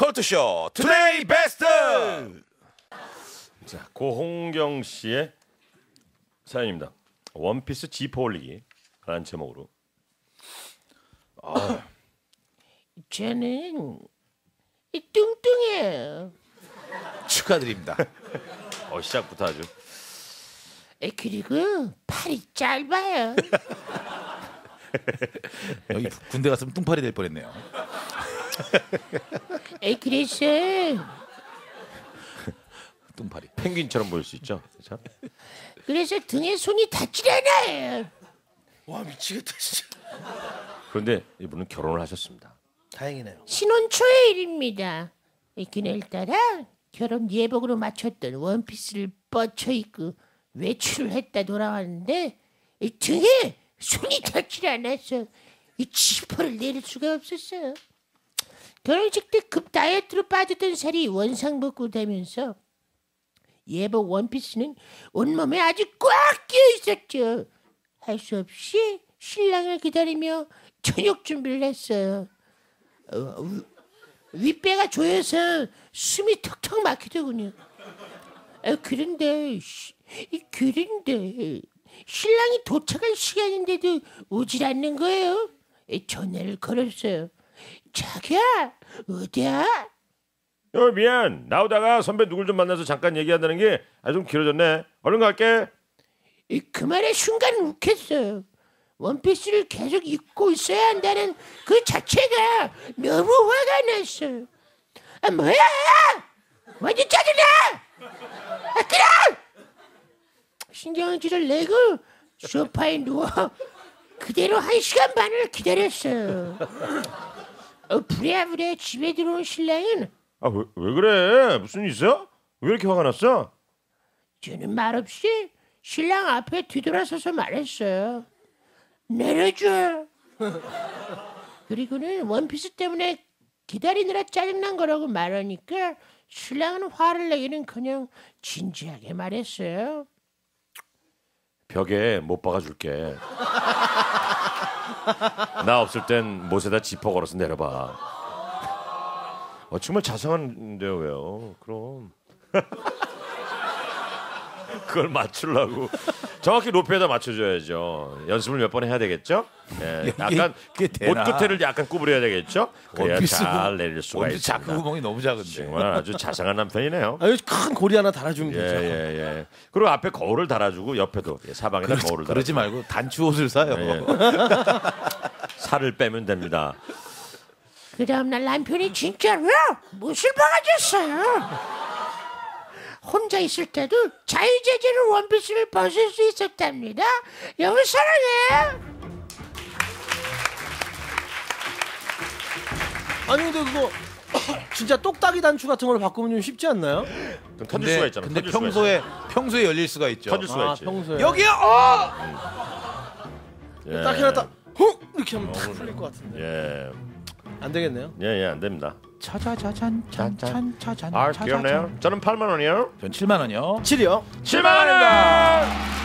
컬투쇼 Today Best. 자, 고홍경 씨의 사연입니다. 원피스 지퍼 올리기 라는 제목으로 저는 이 뚱뚱해요. 축하드립니다. 어, 시작부터 아주 에, 그리고 팔이 짧아요. 여기 군대 갔으면 뚱팔이 될 뻔했네요. 에, 그래서 뚱팔이. 펭귄처럼 보일 수 있죠. 그렇죠? 그래서 등에 손이 닿질 않아요. 와 미치겠다 진짜. 그런데 이분은 결혼을 하셨습니다. 다행이네요. 신혼 초의 일입니다. 에, 그날 따라 결혼 예복으로 맞췄던 원피스를 뻗쳐 입고 외출을 했다 돌아왔는데 이 등에 손이 닿질 않아서 이 지퍼를 내릴 수가 없었어요. 결혼식 때 급 다이어트로 빠졌던 살이 원상복구 되면서 예복 원피스는 온몸에 아주 꽉 끼어 있었죠. 할 수 없이 신랑을 기다리며 저녁 준비를 했어요. 어, 위- 윗배가 조여서 숨이 턱턱 막히더군요. 아, 그런데 그런데 신랑이 도착할 시간인데도 오질 않는 거예요. 에, 전화를 걸었어요. 자기야 어디야? 어 미안 나오다가 선배 누굴 좀 만나서 잠깐 얘기한다는 게 아주 좀 길어졌네. 얼른 갈게. 이, 그 말에 순간 욱했어요. 원피스를 계속 입고 있어야 한다는 그 자체가 너무 화가 났어요. 아 뭐야? 완전 짜증나! 아 그럼! 신경질을 내고 소파에 누워 그대로 한 시간 반을 기다렸어요. 어, 부랴부랴 집에 들어온 신랑은 아왜 왜 그래? 무슨 일 있어? 왜 이렇게 화가 났어? 저는 말없이 신랑 앞에 뒤돌아서서 말했어요. 내려줘. 그리고는 원피스 때문에 기다리느라 짜증난 거라고 말하니까 신랑은 화를 내기는커녕 진지하게 말했어요. 벽에 못 박아줄게. 나 없을 땐 못에다 지퍼 걸어서 내려봐. 어, 정말 자상한데요, 왜요? 그럼. 그걸 맞추려고 정확히 높이에다 맞춰줘야죠. 연습을 몇 번 해야 되겠죠? 예, 약간 그게 되나? 못 끝에를 약간 구부려야 되겠죠? 그래야 원피스 잘 구- 내릴 수가 원피스 있습니다. 자크 구멍이 너무 작은데. 정말 아주 자상한 남편이네요. 아큰 고리 하나 달아주면 예, 되죠. 예, 예. 그리고 앞에 거울을 달아주고 옆에도 예, 사방에다 그러지, 거울을 그러지 달아주고 말고 단추 옷을 사요. 예. 살을 빼면 됩니다. 그 다음날 남편이 진짜로 못을 박아줬어요. 혼자 있을 때도 자유자재로 원피스를 벗을 수 있었답니다. 여보 사랑해. 아니 근데 그거 진짜 똑딱이 단추 같은 걸로 바꾸면 좀 쉽지 않나요? 좀 터질 수가 근데, 있잖아. 근데 터질 수가 평소에 평소에 열릴 수가 있죠. 터질 수가 아 있지. 평소에 여기요. 어! 예. 딱 해놨다 훅 이렇게 하면 탁 풀릴 것 같은데 예, 안 되겠네요. 예, 예, 안 됩니다. 차자자잔 찬찬 차잔 아, 귀엽네요. 저는 8만 원이요. 전 7만 원이요. 7이요. 7만 원입니다.